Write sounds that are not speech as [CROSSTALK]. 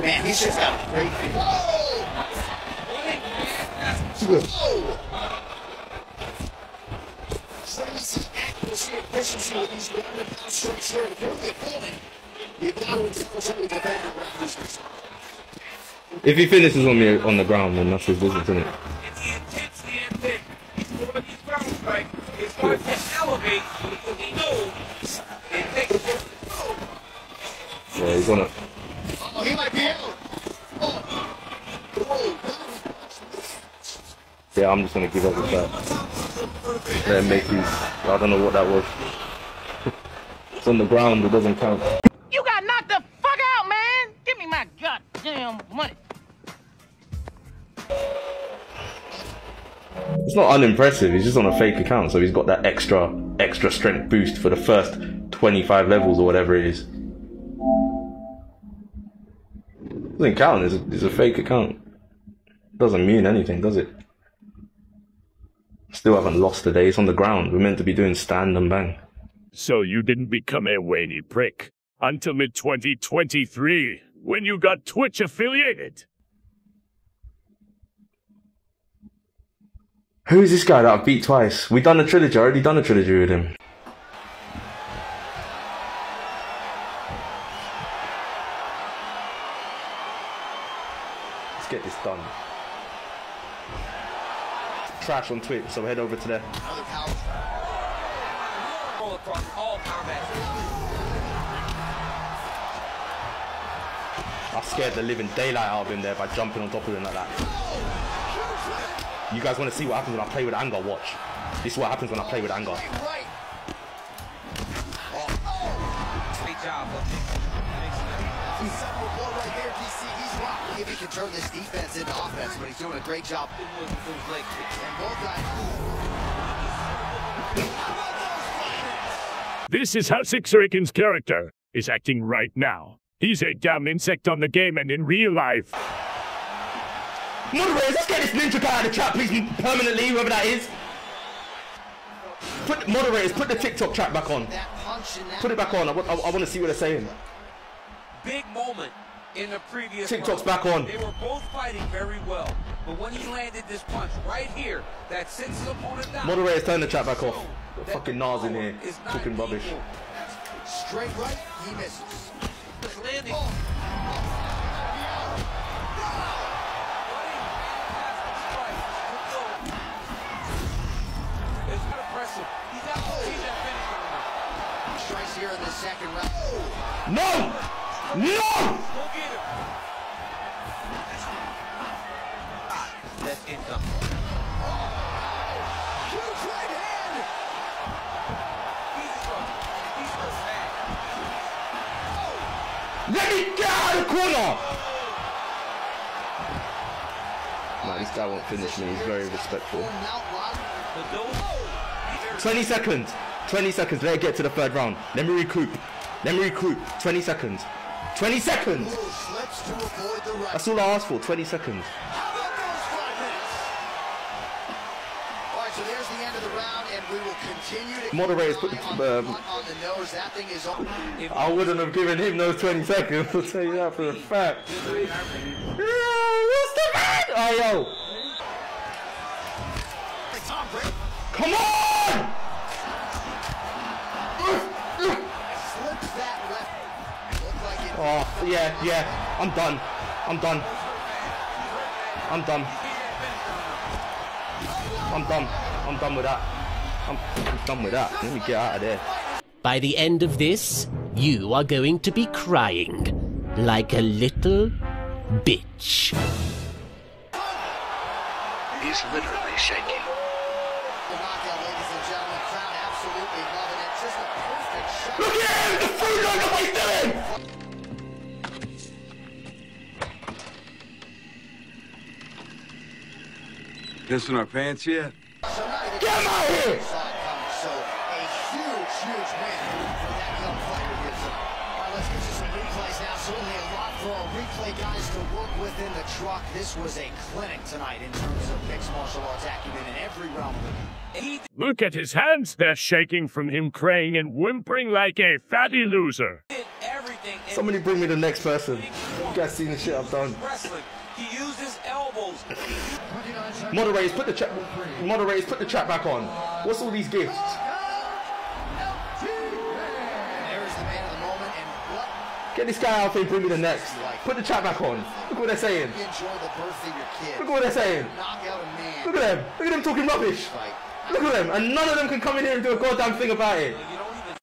Man, he's just got a great feet. Crazy accuracy, efficiency with these ground and pound strikes here. If you're the opponent, you gotta unfortunately defend your referees. If he finishes on me on the ground, then that's his business, isn't it? It's the intensity and then for these ground strikes, it's going to elevate because he knows it takes Yeah, he's on it. Oh, he might be out. Oh. Oh. Yeah, I'm just gonna give up with that. Let him make his. I don't know what that was. [LAUGHS] it's on the ground. It doesn't count. You got knocked the fuck out, man! Give me my goddamn money. It's not unimpressive. He's just on a fake account, so he's got that extra extra strength boost for the first 25 levels or whatever it is. Doesn't count. It's a, it's a fake account. Doesn't mean anything, does it? Still haven't lost today. It's on the ground. We're meant to be doing stand and bang. So you didn't become a whiny prick until mid 2023 when you got Twitch affiliated. Who is this guy that I've beat twice? We done a trilogy. I already done a trilogy with him. Let's get this done. Trash on Twitch, so head over to there. I scared the living daylight out of him there by jumping on top of him like that. You guys want to see what happens when I play with anger? Watch. This is what happens when I play with anger. Oh. Right. Great job. He's set right there, DC. He's rocked. If he can turn this defense into offense, but he's doing a great job. And both guys. This is how 6arakin's character is acting right now. He's a damn insect on the game and in real life. Moderators, let's get this ninja guy out of the chat, please, permanently, whoever that is. Put moderators, put the TikTok chat back on. That punch and that. Put it back on. I, wa- I, want to see what they're saying. Big moment in the previous TikTok's round. back on. They were both fighting very well. But when he landed this punch right here, that sits his opponent down. Moderators, turn the chat back off. Got fucking the Nas in here here, is talking rubbish. Straight right, he misses. Just landing. Oh. It's not impressive. He's out. He's at finish line now. Strikes here in the second round. No! No! Go get him. That's income. Huge right hand. He's hurt. He's hurt bad. Let me get out of the corner! Nah, this guy won't finish me. He's very respectful. Going out loud. The dough. 20 seconds. 20 seconds. Let it get to the third round. Let me recoup. Let me recoup. 20 seconds. 20 seconds! That's all I asked for. 20 seconds. Moderators, put on um. I wouldn't have given him those 20 seconds. [LAUGHS] I'll tell you that for a fact. What's the man? Oh, yo. Come on! Yeah, yeah. I'm done. I'm done. I'm done. I'm done. I'm done with that. I'm, I'm done with that. Let me get out of there. By the end of this, you are going to be crying like a little bitch. He's literally shaking. The knockout, ladies and gentlemen. Crowd absolutely loving it. Just a perfect shot. Look at him! The food on what he's Pissing our pants yet? So Get him out here! saw. So a huge, huge win for that young fighter here tonight. All right, let's get to some replays now. Certainly a lot for our replay guys to work with in the truck. This was a clinic tonight in terms of mixed martial arts acumen in every realm. He Look at his hands, they're shaking from him crying and whimpering like a fatty loser. did everything. in Somebody bring me the next person. You guys seen the shit I've done. Wrestling. He used his elbows. [LAUGHS] Moderators, put the chat. Moderators, put the chat back on. What's all these gifts? Get this guy out there bring me the next. Put the chat back on. Look what they're saying. Look what they're saying. Look at them. Look at them talking rubbish. Look at them. And none of them can come in here and do a goddamn thing about it.